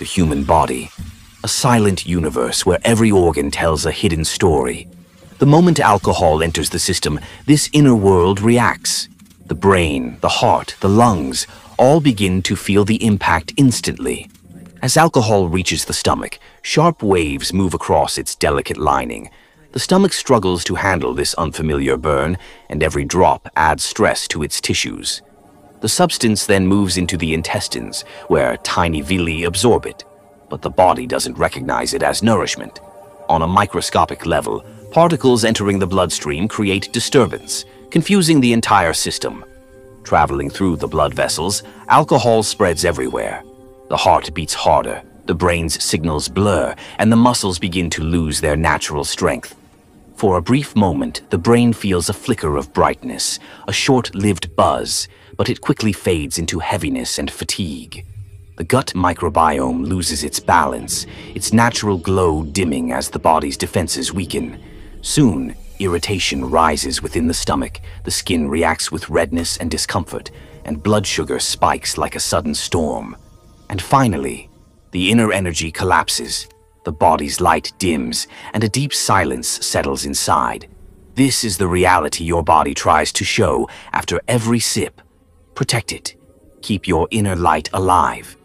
the human body. A silent universe where every organ tells a hidden story. The moment alcohol enters the system, this inner world reacts. The brain, the heart, the lungs all begin to feel the impact instantly. As alcohol reaches the stomach, sharp waves move across its delicate lining. The stomach struggles to handle this unfamiliar burn, and every drop adds stress to its tissues. The substance then moves into the intestines, where tiny villi absorb it, but the body doesn't recognize it as nourishment. On a microscopic level, particles entering the bloodstream create disturbance, confusing the entire system. Traveling through the blood vessels, alcohol spreads everywhere. The heart beats harder, the brain's signals blur, and the muscles begin to lose their natural strength. For a brief moment, the brain feels a flicker of brightness, a short-lived buzz, but it quickly fades into heaviness and fatigue. The gut microbiome loses its balance, its natural glow dimming as the body's defenses weaken. Soon, irritation rises within the stomach, the skin reacts with redness and discomfort, and blood sugar spikes like a sudden storm. And finally, the inner energy collapses, the body's light dims, and a deep silence settles inside. This is the reality your body tries to show after every sip. Protect it. Keep your inner light alive.